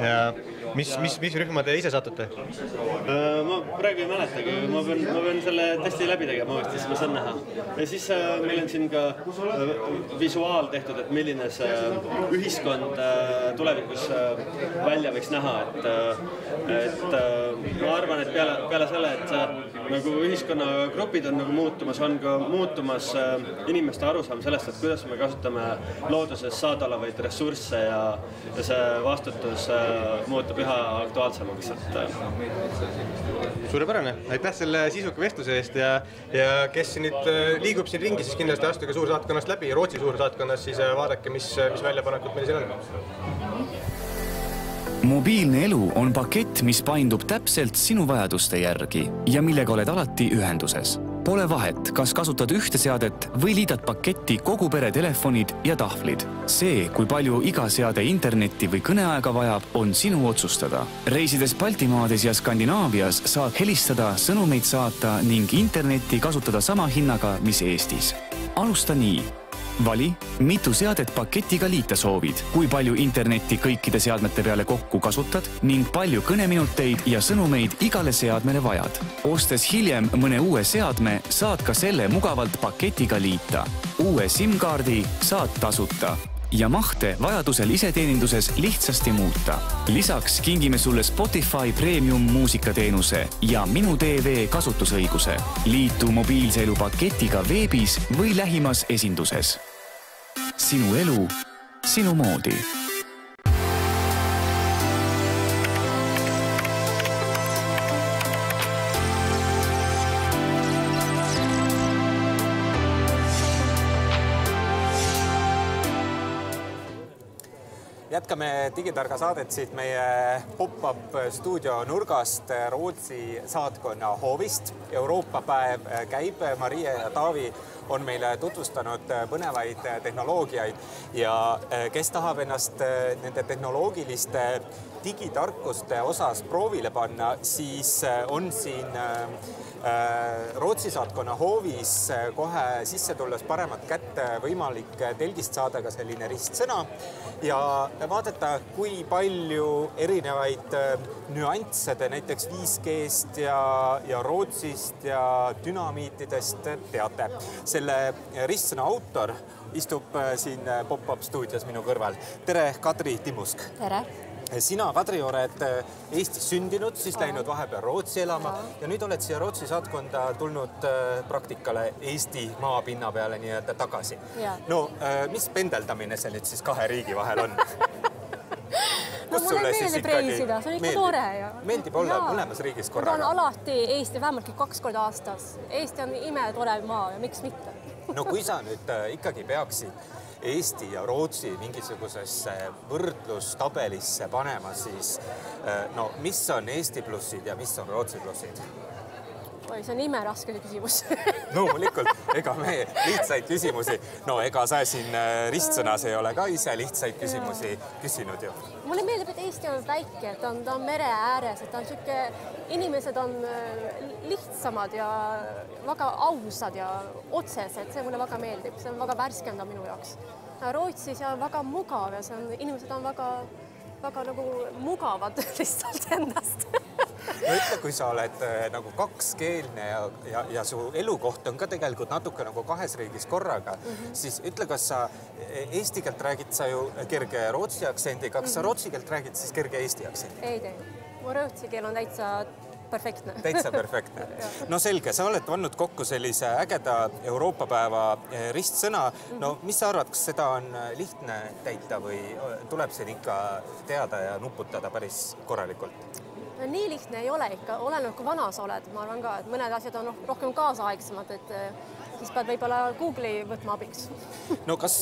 ja mis, mis, mis rühma te ise satute äh,? ma praegu ei mäletagi, ma pean, ma pean selle testi läbi tegema uuesti, siis ma saan näha. ja siis äh, meil on siin ka äh, visuaal tehtud, et milline see ühiskond äh, tulevikus äh, välja võiks näha, et äh,, et äh, ma arvan, et peale, peale selle, et äh, nagu ühiskonnagrupid on nagu muutumas, on ka muutumas äh, inimeste arusaam sellest, et kuidas me kasutame loodusest saadaolevaid ressursse ja, ja see vastutus äh, muutub üha aktuaalsemaks, et. Äh, suurepärane, aitäh selle sisuka vestluse eest ja, ja kes nüüd liigub siin ringi, siis kindlasti astuge suursaatkonnast läbi, Rootsi suursaatkonnast, siis vaadake, mis, mis väljapanekud meil siin on mobiilne elu on pakett, mis paindub täpselt sinu vajaduste järgi ja millega oled alati ühenduses Pole vahet, kas kasutad ühte seadet või liidad paketti kogu pere telefonid ja tahvlid. see, kui palju iga seade internetti või kõneaega vajab, on sinu otsustada. reisides Baltimaades ja Skandinaavias saad helistada, sõnumeid saata ning internetti kasutada sama hinnaga, mis Eestis. alusta nii vali, mitu seadet paketiga liita soovid, kui palju internetti kõikide seadmete peale kokku kasutad ning palju kõneminuteid ja sõnumeid igale seadmele vajad. ostes hiljem mõne uue seadme, saad ka selle mugavalt paketiga liita. uue SIM-kaardi saad tasuta ja mahte vajadusel iseteeninduses lihtsasti muuta. lisaks kingime sulle Spotify premium muusikateenuse ja Minu tv kasutusõiguse. liitu mobiilse elu paketiga veebis või lähimas esinduses. sinu elu, sinu moodi jätkame Digitarga saadet siit meie pop-up stuudio nurgast Rootsi saatkonna hoovist. Euroopa päev käib, Marie ja Taavi on meile tutvustanud põnevaid tehnoloogiaid ja kes tahab ennast nende tehnoloogiliste digitarkuste osas proovile panna, siis on siin Rootsi saatkonna hoovis äh, kohe sisse tulles paremat kätte võimalik telgist saada ka selline ristsõna ja vaadata, kui palju erinevaid äh, nüansse te näiteks 5G-st ja, ja Rootsist ja dünamiitidest teate. selle ristsõna autor istub siin pop-up stuudios minu kõrval. tere, Kadri Timmusk! tere! Sina, Kadri, oled äh, Eestis sündinud, siis läinud vahepeal Rootsi elama ja nüüd oled siia Rootsi saatkonda tulnud äh, praktikale Eesti maapinna peale nii-öelda tagasi. no äh, mis pendeldamine see nüüd siis kahe riigi vahel on no mulle meeldib reisida, see on ikka meeldib. tore ju. meeldib olla Jaa. mõlemas riigis korraga. ma olen alati Eesti vähemalt kaks korda aastas. Eesti on imetore maa ja miks mitte no kui sa nüüd ikkagi peaksid Eesti ja Rootsi mingisugusesse võrdlustabelisse panema, siis eh, no mis on Eesti plussid ja mis on Rootsi plussid? Oi, see on imeraske küsimus. Loomulikult, ega me lihtsaid küsimusi, no ega sa siin äh, ristsõnas ei ole ka ise lihtsaid küsimusi küsinud ju. mulle meeldib, et Eesti on väike, et ta on, ta on mere ääres, et ta on niisugune, inimesed on äh, lihtsamad ja väga ausad ja otsesed, see mulle väga meeldib, see on väga värskendav minu jaoks. Rootsis ja väga mugav ja see on, inimesed on väga, väga nagu mugavad lihtsalt endast no ütle, kui sa oled äh, nagu kakskeelne ja, ja, ja su elukoht on ka tegelikult natuke nagu kahes riigis korraga mm, -hmm. siis ütle, kas sa e, eesti keelt räägid sa ju kerge rootsi aktsendiga, kas mm -hmm. sa mhm. rootsi keelt räägid siis kerge eesti aktsendiga? ei tee, mu rootsi keel on täitsa perfektne. täitsa perfektne. no selge, sa oled pannud kokku sellise ägeda Euroopa päeva e, ristsõna. no mis sa arvad, kas seda on e, lihtne täita või tuleb siin ikka teada ja nuputada päris korralikult? No nii lihtne ei ole ikka, oleneb kui vana sa oled, ma arvan ka, et mõned asjad on rohkem kaasaegsemad, et eh, siis pead võib-olla Google'i võtma abiks no kas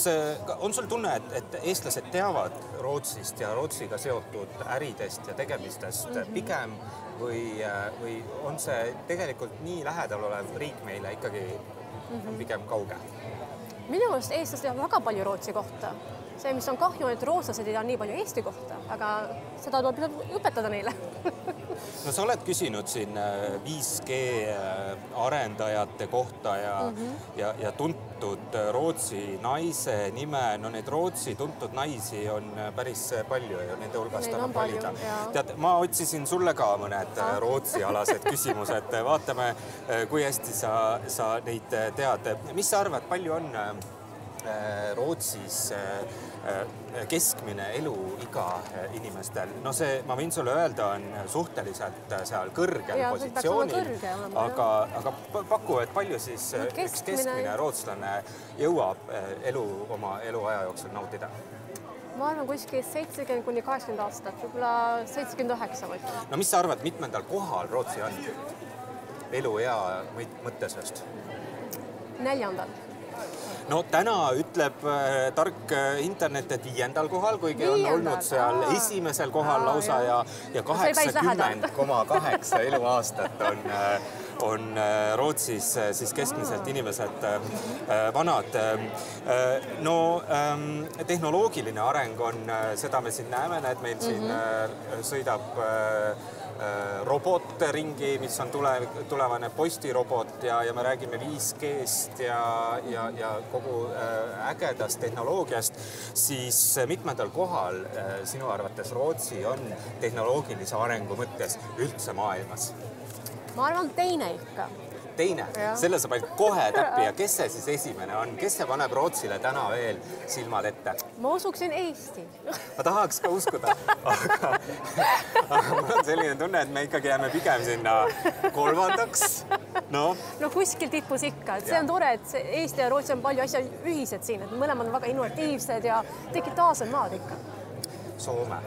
on sul tunne, et, et eestlased teavad Rootsist ja Rootsiga seotud äridest ja tegemistest mm -hmm. pigem või, eh, või on see tegelikult nii lähedal olev riik meile ikkagi mm -hmm. pigem kauge? minu meelest eestlased teavad väga palju Rootsi kohta see, mis on kahju, et rootslased ei tea nii palju Eesti kohta, aga seda tuleb õpetada neile no sa oled küsinud siin 5G äh, äh, arendajate kohta ja mm, -hmm. ja, ja tuntud äh, Rootsi naise nime, no neid Rootsi tuntud naisi on päris palju ja nende hulgast annab valida. tead, ma otsisin sulle ka mõned ah. Rootsi-alased küsimused, vaatame, kui hästi sa, sa neid tead. mis sa arvad, palju on Rootsis Äh, keskmine eluiga äh, inimestel, no see, ma võin sulle öelda, on suhteliselt äh, seal kõrgel ja, positsioonil, aga, aga paku, et palju siis no, keskmine... üks keskmine rootslane jõuab elu oma eluaja jooksul nautida? ma arvan kuskil seitsekümmend kuni kaheksakümmend aastat, võib-olla seitsekümmend üheksa ütlen. no mis sa arvad, mitmendal kohal Rootsi on eluea mõttes just? neljandal no täna ütleb äh, tark äh, internet, et viiendal kohal, kuigi Viiendal. on olnud seal Aa. esimesel kohal Aa, lausa ja, ja kaheksakümmend koma kaheksa eluaastat on äh, on Rootsis siis keskmiselt inimesed vanad. no ähm, tehnoloogiline areng on, seda me siin näeme, näed, meil siin mm -hmm. sõidab Äh, robot ringi, mis on tulevik, tulevane postirobot ja, ja me räägime 5G-st ja, ja, ja kogu äh, ägedast tehnoloogiast, siis mitmendal kohal äh, sinu arvates Rootsi on tehnoloogilise arengu mõttes üldse maailmas? ma arvan, teine ikka teine, selle sa panid kohe täppi ja kes see siis esimene on, kes see paneb Rootsile täna veel silmad ette? ma usuksin Eesti ma tahaks ka uskuda, aga, aga mul on selline tunne, et me ikkagi jääme pigem sinna kolmandaks. noh. no kuskil tipus ikka, et see on tore, et Eesti ja Rootsi on palju asja ühised siin, et mõlemad on väga innovatiivsed ja digitaalsed maad ikka. Soome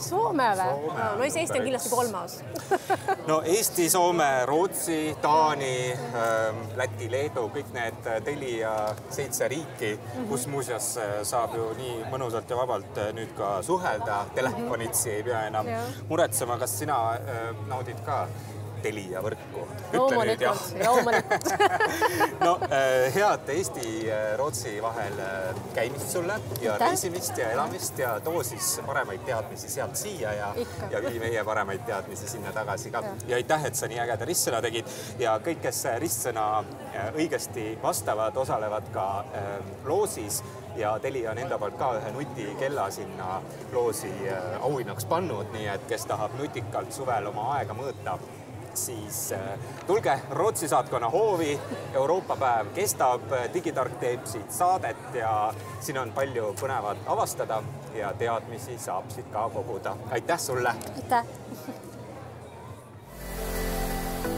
Soome või? no siis Eesti on kindlasti kolmas. No Eesti, Soome, Rootsi, Taani ähm,, Läti, Leedu, kõik need Telia seitse riiki mm, -hmm. kus muuseas äh, saab ju nii mõnusalt ja vabalt äh, nüüd ka suhelda, telefonitsi ei pea enam muretsema, kas sina äh, naudid ka Telia võrku. loomulikult, loomulikult no äh, head Eesti-Rootsi vahel äh, käimist sulle ja Aitäh. reisimist ja elamist ja too siis paremaid teadmisi sealt siia ja, ja vii meie paremaid teadmisi sinna tagasi ka. ja aitäh, et sa nii ägeda ristsõna tegid. Ja kõik, kes ristsõna äh, õigesti vastavad, osalevad ka loosis. Ja Telia on enda poolt ka ühe nutikella sinna loosi auhinnaks pannud, nii et kes tahab nutikalt suvel oma aega mõõta, siis äh, tulge Rootsi saatkonna hoovi. Euroopa päev kestab, Digitark teeb siit saadet ja siin on palju põnevat avastada ja teadmisi saab siit ka koguda. aitäh sulle. aitäh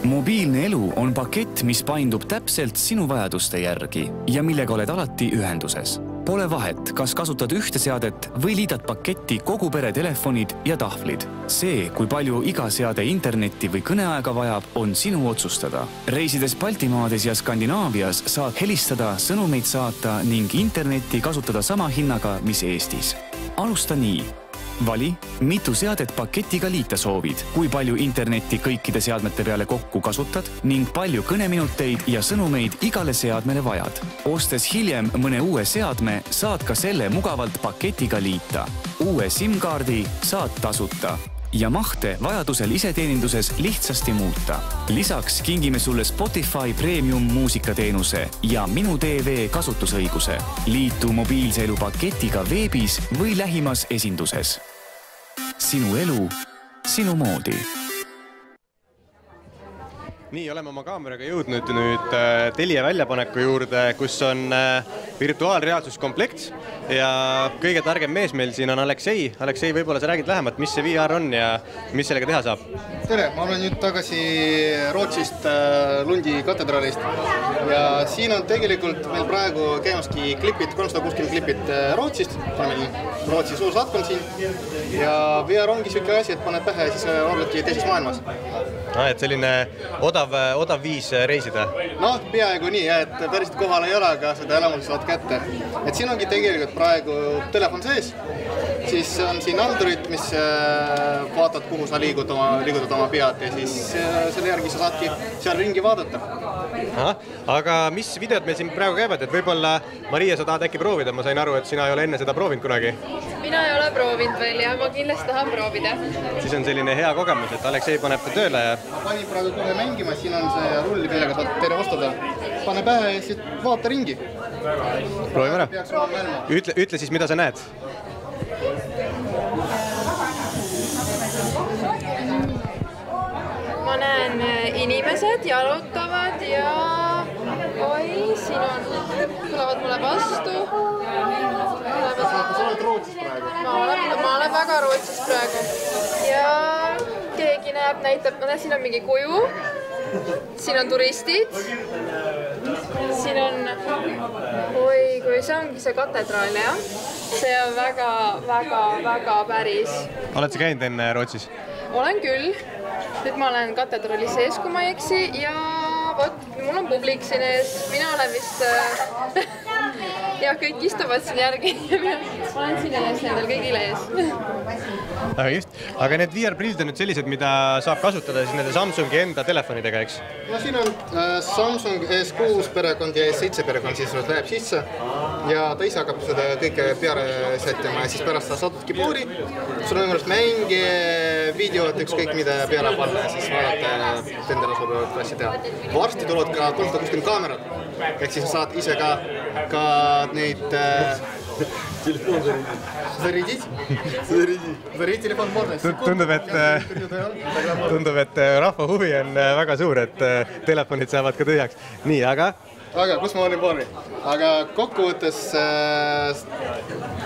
mobiilne elu on pakett, mis paindub täpselt sinu vajaduste järgi ja millega oled alati ühenduses Pole vahet, kas kasutad ühte seadet või liidad paketti kogu pere telefonid ja tahvlid. see, kui palju iga seade internetti või kõneaega vajab, on sinu otsustada. reisides Baltimaades ja Skandinaavias saad helistada, sõnumeid saata ning internetti kasutada sama hinnaga, mis Eestis. alusta nii vali, mitu seadet paketiga liita soovid, kui palju internetti kõikide seadmete peale kokku kasutad ning palju kõneminuteid ja sõnumeid igale seadmele vajad. ostes hiljem mõne uue seadme, saad ka selle mugavalt paketiga liita. uue SIM-kaardi saad tasuta ja mahte vajadusel iseteeninduses lihtsasti muuta. lisaks kingime sulle Spotify premium muusikateenuse ja Minu tv kasutusõiguse. liitu mobiilse elu paketiga veebis või lähimas esinduses. sinu elu, sinu moodi nii, oleme oma kaameraga jõudnud nüüd äh, Telia väljapaneku juurde, kus on äh, virtuaalreaalsuskomplekt ja kõige targem mees meil siin on Aleksei. Aleksei, võib-olla sa räägid lähemalt, mis see VR on ja mis sellega teha saab? tere, ma olen nüüd tagasi Rootsist äh, Lundi katedraalist ja siin on tegelikult meil praegu käimaski klipid, kolmsada kuuskümmend klipid Rootsist, on meil Rootsi suur saatkond siin ja VR ongi niisugune asi, et paned pähe ja siis oledki teises maailmas. Aa, et selline odav, odav viis reisida? noh, peaaegu nii jah, et päriselt kohal ei ole, aga seda elamust saad kätte. et siin ongi tegelikult praegu telefon sees, siis on siin andurid, mis äh, vaatavad, kuhu sa liigud oma, liigutad oma pead ja siis äh, selle järgi sa saadki seal ringi vaadata. aga mis videod meil siin praegu käivad, et võib-olla Maria, sa tahad äkki proovida, ma sain aru, et sina ei ole enne seda proovinud kunagi? Mina ei ole proovinud veel ja ma kindlasti tahan proovida. siis on selline hea kogemus, et Aleksei paneb ta tööle ja. panin praegu kohe mängima, siin on see rull, millega saad tervestada. pane pähe ja siis vaata ringi. proovime ära. ütle, ütle siis, mida sa näed. ma näen äh, inimesed jalutavad ja oi, siin on, tulevad mulle vastu. sa oled Rootsis praegu? ma olen, ma olen väga Rootsis praegu ja keegi näeb, näitab, ma näen, siin on mingi kuju. siin on turistid. siin on, oi, kui see ongi see katedraal jah, see on väga-väga-väga päris. oled sa käinud enne Rootsis? olen küll, nüüd ma olen katedraali sees, kui ma ei eksi ja vot, mul on publik siin ees, mina olen vist äh, jah, kõik istuvad siin järgi ja mina olen siin ees nendel kõigil ees. väga kihvt, aga need VR-prillid on nüüd sellised, mida saab kasutada siis nende Samsungi enda telefonidega, eks? no siin on äh, Samsung S6 perekond ja S7 perekond, siis läheb sisse ja ta ise hakkab seda kõike peale sättima ja siis pärast sa satudki puuri, sul on võimalus mänge, videot, ükskõik mida peale panna ja siis vaadata endale sobivat asja teha. varsti tulevad ka kolmsada kuuskümmend kaamerat, ehk siis sa saad ise ka, ka neid äh, Зарядить? Зарядить. Зарядить телефон можно. tundub, et, tundub, et rahva huvi on äh, väga suur, et äh, telefonid saavad ka tühjaks. nii, aga? aga kus ma olin paari, aga kokkuvõttes äh,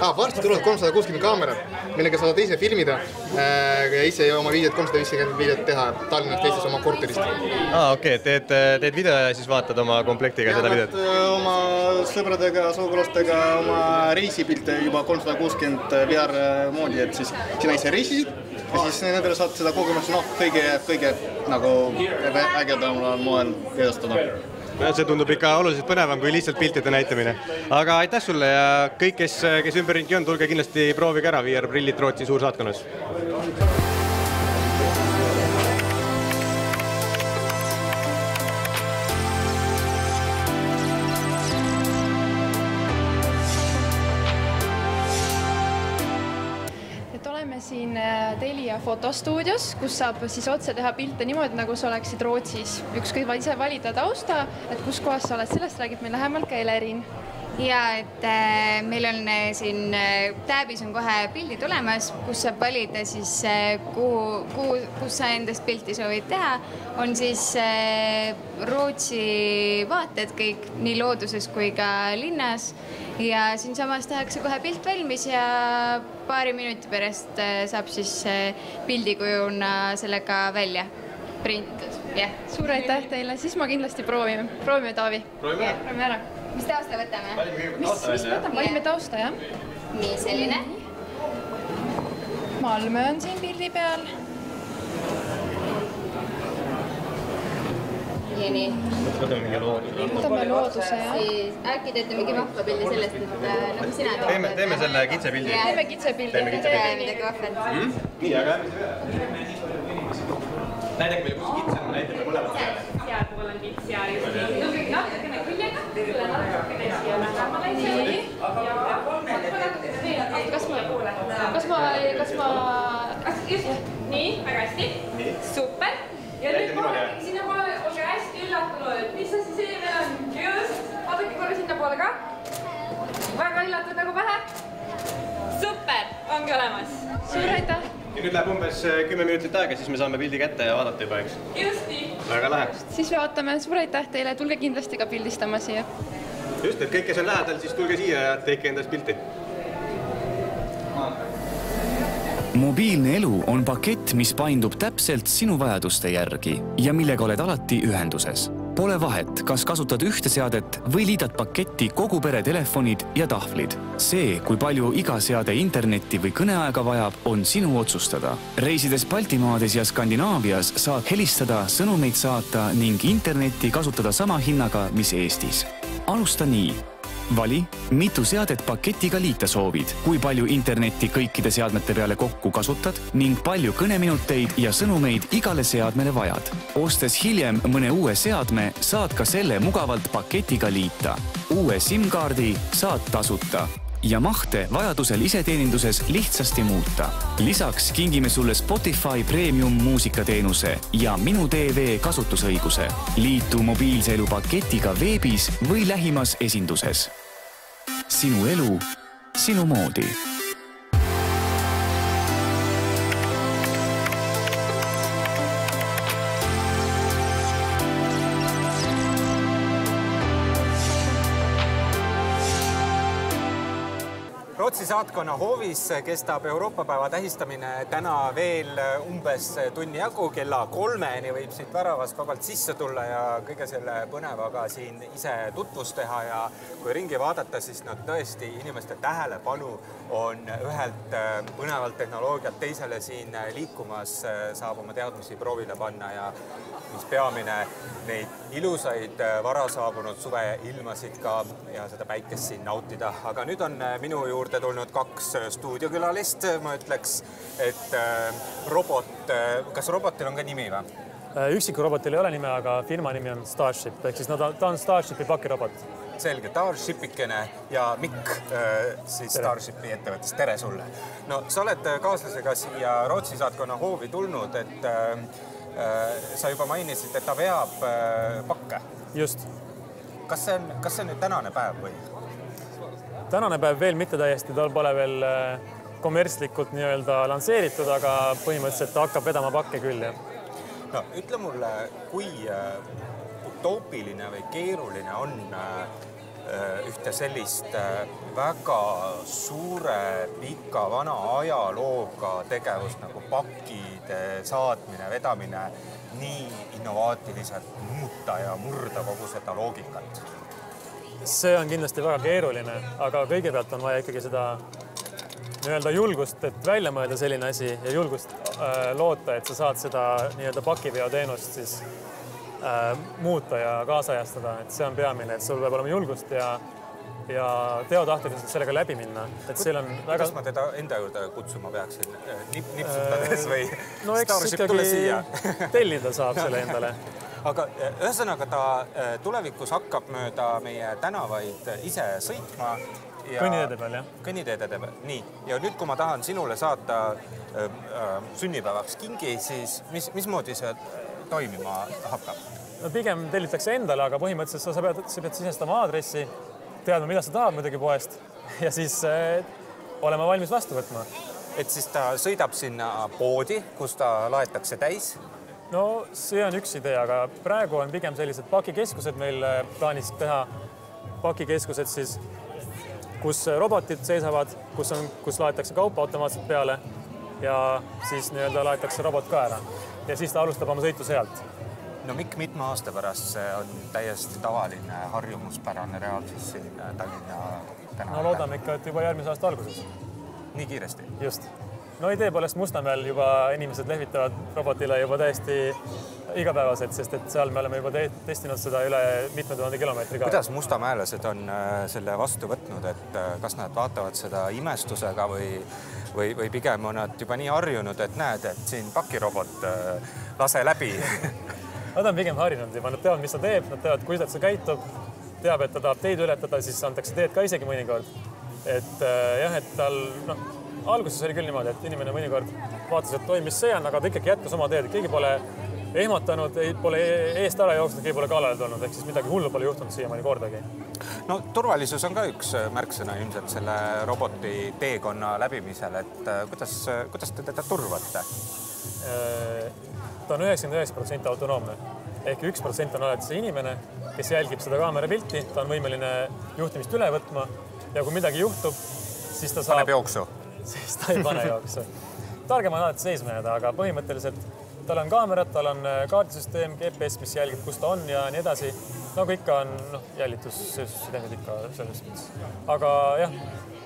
ah, varsti tulevad kolmsada kuuskümmend kaamerat, millega saad ise filmida äh, ja ise oma videot, kolmsada viiskümmend videot teha Tallinnas teistes oma korterist. aa, okei okay., teed, teed video ja siis vaatad oma komplektiga ja, seda videot? oma sõpradega, sugulastega oma reisipilte juba kolmsada kuuskümmend VR moodi, et siis sina ise reisisid ja siis nendele saad seda kogemust noh, kõige, kõige nagu ägedamal moel edastada see tundub ikka oluliselt põnevam kui lihtsalt piltide näitamine. aga aitäh sulle ja kõik, kes, kes ümberringi on, tulge kindlasti proovige ära VR-prillid Rootsi suursaatkonnas. siin Telia fotostuudios, kus saab siis otse teha pilte niimoodi, nagu sa oleksid Rootsis. ükskõik, ise valida tausta, et kus kohas sa oled, sellest räägib meil lähemalt ka Elerin ja et äh, meil on äh, siin äh, tääbis on kohe pildid olemas, kus saab valida siis kuhu, kuhu, kus sa endast pilti soovid teha. on siis Rootsi vaated kõik nii looduses kui ka linnas ja siinsamas tehakse kohe pilt valmis ja paari minuti pärast saab siis pildikujuna sellega välja prinditud, jah yeah.. suur aitäh teile, siis ma kindlasti proovime, proovime Taavi. proovime ära. Mis tausta võtame? mis, mis võtame, valime tausta, jah. nii, selline. Malmö on siin pildi peal. siiani. võtame mingi looduse. võtame looduse, jah. siis äkki teete mingi vahva pildi sellest, et nagu sina teed. teeme, teeme selle kitse pildi. teeme kitse pildi. teeme kitse pildi. midagi vahvat mm?. nii, aga näidake meile, kus kits on, näitate mõlemat peale. sealpool on kits ja just nii. natukene küljega, tule natukene siia lähemale. nii. kas ma, kas ma, kas ma. just, nii, väga hästi. super. ja nüüd vaadake sinnapoole, olge hästi üllatunud, et mis asi see meil on. just, vaadake korra sinnapoole ka. väga üllatud nagu pähe. super, ongi olemas. suur aitäh. Ja nüüd läheb umbes äh, kümme minutit aega, siis me saame pildi kätte ja vaadata juba, eks? just nii. väga lahe. siis vaatame, suur aitäh teile, tulge kindlasti ka pildistama siia. just, et kõik, kes on lähedal, siis tulge siia ja tehke endast pilti. mobiilne elu on pakett, mis paindub täpselt sinu vajaduste järgi ja millega oled alati ühenduses. Pole vahet, kas kasutad ühte seadet või liidad paketti kogu pere telefonid ja tahvlid. see, kui palju iga seade internetti või kõneaega vajab, on sinu otsustada. reisides Baltimaades ja Skandinaavias saad helistada, sõnumeid saata ning internetti kasutada sama hinnaga, mis Eestis. alusta nii vali, mitu seadet paketiga liita soovid, kui palju internetti kõikide seadmete peale kokku kasutad ning palju kõneminuteid ja sõnumeid igale seadmele vajad. ostes hiljem mõne uue seadme, saad ka selle mugavalt paketiga liita. uue SIM-kaardi saad tasuta ja mahte vajadusel iseteeninduses lihtsasti muuta. lisaks kingime sulle Spotify premium muusikateenuse ja Minu tv kasutusõiguse. liitu mobiilse elu paketiga veebis või lähimas esinduses. sinu elu, sinu moodi Rootsi saatkonna hoovis kestab Euroopa päeva tähistamine täna veel umbes tunni jagu, kella kolmeni võib siit väravast vabalt sisse tulla ja kõige selle põnevaga siin ise tutvust teha ja kui ringi vaadata, siis no tõesti inimeste tähelepanu on ühelt põnevalt tehnoloogialt teisele siin liikumas, saab oma teadmisi proovile panna ja mis peamine, neid ilusaid vara saabunud suveilmasid ka ja seda päikest siin nautida, aga nüüd on minu juurde tulnud kaks stuudiokülalist, ma ütleks, et äh, robot, kas robotil on ka nimi või? üksikul robotil ei ole nime, aga firma nimi on Starship ehk siis nad on, ta on Starshipi pakirobot. selge, Starshipikene ja Mikk siis tere. Starshipi ettevõttest, tere sulle. no sa oled kaaslasega siia Rootsi saatkonna hoovi tulnud, et äh, sa juba mainisid, et ta veab äh, pakke. just. kas see on, kas see on nüüd tänane päev või? Tänane päev veel mitte täiesti, tal pole veel kommertslikult nii-öelda lansseeritud, aga põhimõtteliselt ta hakkab vedama pakke küll, jah. no ütle mulle, kui utoopiline või keeruline on ühte sellist väga suure, pika, vana ajalooga tegevust nagu pakkide saatmine, vedamine nii innovaatiliselt muuta ja murda kogu seda loogikat? See on kindlasti väga keeruline, aga kõigepealt on vaja ikkagi seda nii-öelda julgust, et välja mõelda selline asi ja julgust äh, loota, et sa saad seda nii-öelda pakiveoteenust siis äh, muuta ja kaasajastada, et see on peamine, et sul peab olema julgust ja ja teotahteliselt sellega läbi minna, et seal on väga. kuidas ma teda enda juurde kutsuma peaksin Nip,, nipsutades või? no eks ikkagi tellida saab selle endale aga ühesõnaga ta tulevikus hakkab mööda meie tänavaid ise sõitma. kõnniteede peal, jah? kõnniteede peal, nii. ja nüüd, kui ma tahan sinule saata äh, sünnipäevaks kingi, siis mis, mismoodi see toimima hakkab? no pigem tellitakse endale, aga põhimõtteliselt sa, sa pead, sa pead sisestama aadressi, teadma, mida sa tahad muidugi poest ja siis äh, olema valmis vastu võtma. et siis ta sõidab sinna poodi, kus ta laetakse täis no see on üks idee, aga praegu on pigem sellised pakikeskused meil plaanis teha. pakikeskused siis, kus robotid seisavad, kus on, kus laetakse kaupa automaatselt peale ja siis nii-öelda laetakse robot ka ära ja siis ta alustab oma sõitu sealt. no Mikk, mitme aasta pärast see on täiesti tavaline harjumuspärane reaalsus siin Tallinna tänaval? no loodame ikka, et juba järgmise aasta alguses. nii kiiresti? just no idee poolest Mustamäel juba inimesed lehvitavad robotile juba täiesti igapäevaselt, sest et seal me oleme juba te testinud seda üle mitme tuhande kilomeetri ka. kuidas mustamäelased on äh, selle vastu võtnud, et äh, kas nad vaatavad seda imestusega või, või, või pigem on nad juba nii harjunud, et näed, et siin pakirobot, äh, lase läbi Nad on pigem harjunud juba, nad teavad, mis ta teeb, nad teavad, kuidas ta käitub, teab, et ta tahab teid ületada, siis antakse teed ka isegi mõnikord. et jah, et tal noh, alguses oli küll niimoodi, et inimene mõnikord vaatas, et oi, mis see on, aga ta ikkagi jätkas oma teed, keegi pole ehmatanud, pole eest ära jooksnud, keegi pole kallale tulnud, ehk siis midagi hullu pole juhtunud siiamaani kordagi. no turvalisus on ka üks märksõna ilmselt selle roboti teekonna läbimisel, et äh, kuidas, kuidas te teda turvate? ta on üheksakümmend üheksa protsenti autonoomne ehk üks protsent on alati see inimene, kes jälgib seda kaamera pilti, ta on võimeline juhtimist üle võtma ja kui midagi juhtub, siis ta saab. paneb jooksu. Siis ta ei pane jooksu. targem on alati seisma jääda, aga põhimõtteliselt tal on kaamerad, tal on äh, kaardisüsteem, GPS, mis jälgib, kus ta on ja nii edasi. nagu ikka on noh, jälitussüsteemid ikka selles mõttes. aga jah,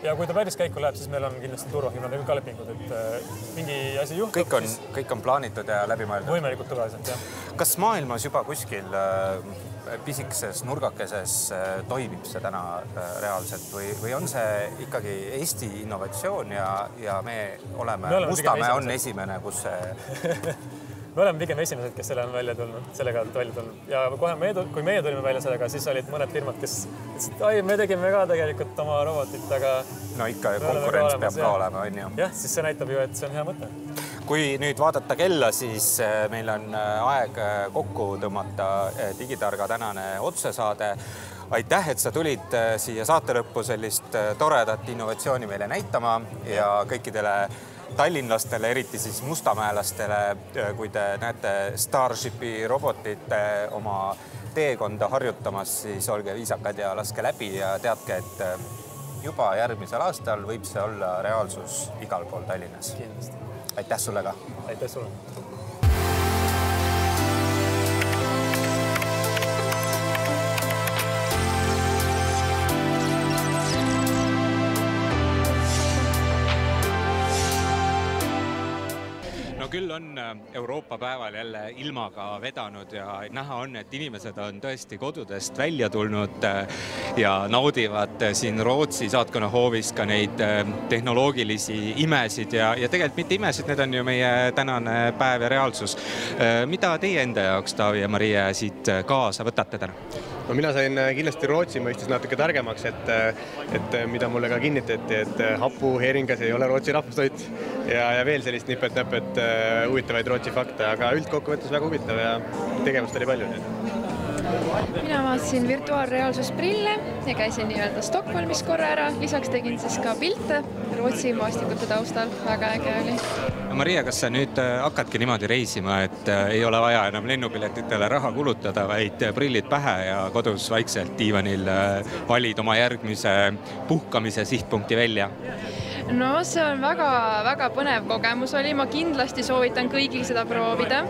ja kui ta päris käiku läheb, siis meil on kindlasti turvafirmadega ka lepingud, et äh, mingi asi juhtub. kõik on, kõik on plaanitud ja läbimõeldud. võimalikult turvaliselt, jah. kas maailmas juba kuskil äh, pisikeses nurgakeses toimib see täna reaalselt või, või on see ikkagi Eesti innovatsioon ja, ja me oleme, me oleme, Mustamäe on esimene, kus see me oleme pigem esimesed, kes selle on välja tulnud, sellega välja tulnud ja kohe me, kui meie tulime välja sellega, siis olid mõned firmad, kes ütlesid, ai, me tegime ka tegelikult oma robotit, aga. no ikka konkurents peab ka olema, on ju. jah, siis see näitab ju, et see on hea mõte. Kui nüüd vaadata kella, siis äh, meil on äh, aeg äh, kokku tõmmata Digitarga tänane otsesaade aitäh, et sa tulid siia saate lõppu sellist toredat innovatsiooni meile näitama ja kõikidele tallinlastele, eriti siis mustamäelastele, kui te näete Starshipi robotit oma teekonda harjutamas, siis olge viisakad ja laske läbi ja teadke, et juba järgmisel aastal võib see olla reaalsus igal pool Tallinnas. kindlasti. Aitäh sulle ka. aitäh sulle. Küll on äh, Euroopa päeval jälle ilmaga vedanud ja näha on, et inimesed on tõesti kodudest välja tulnud äh, ja naudivad äh, siin Rootsi saatkonna hoovis ka neid tehnoloogilisi imesid ja, ja tegelikult mitte imesid, need on ju meie tänane päev ja reaalsus. mida teie enda jaoks, Taavi ja Maria, siit kaasa võtate täna? No mina sain kindlasti Rootsi mõistes natuke targemaks, et, et mida mulle ka kinnitati, et hapuheeringas ei ole Rootsi rahvustoit ja, ja veel sellist nipet-näpet huvitavaid Rootsi fakte, aga üldkokkuvõttes väga huvitav ja tegevust oli palju. Mina vaatasin virtuaalreaalsusprille ja käisin nii-öelda Stockholmis korra ära, lisaks tegin siis ka pilte Rootsi maastikute taustal, väga äge oli. Maria, kas sa nüüd äh, hakkadki niimoodi reisima, et äh, ei ole vaja enam lennupiletitele raha kulutada, vaid prillid pähe ja kodus vaikselt diivanil äh, valid oma järgmise puhkamise sihtpunkti välja? No see on väga-väga põnev kogemus oli, ma kindlasti soovitan kõigil seda proovida,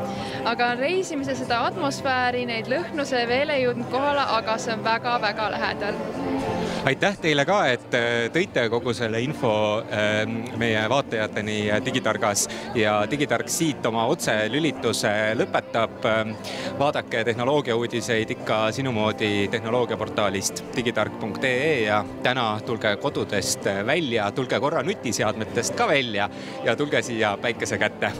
aga reisimise seda atmosfääri, neid lõhnu see veel ei jõudnud kohale, aga see on väga-väga lähedal aitäh teile ka, et äh, tõite kogu selle info ähm, meie vaatajateni Digitargas. Ja Digitark siit oma otselülituse lõpetab. Ähm, vaadake tehnoloogiauudiseid ikka sinu moodi tehnoloogiaportaalist digitark.ee ja täna tulge kodudest välja, tulge korra nutiseadmetest ka välja ja tulge siia päikese kätte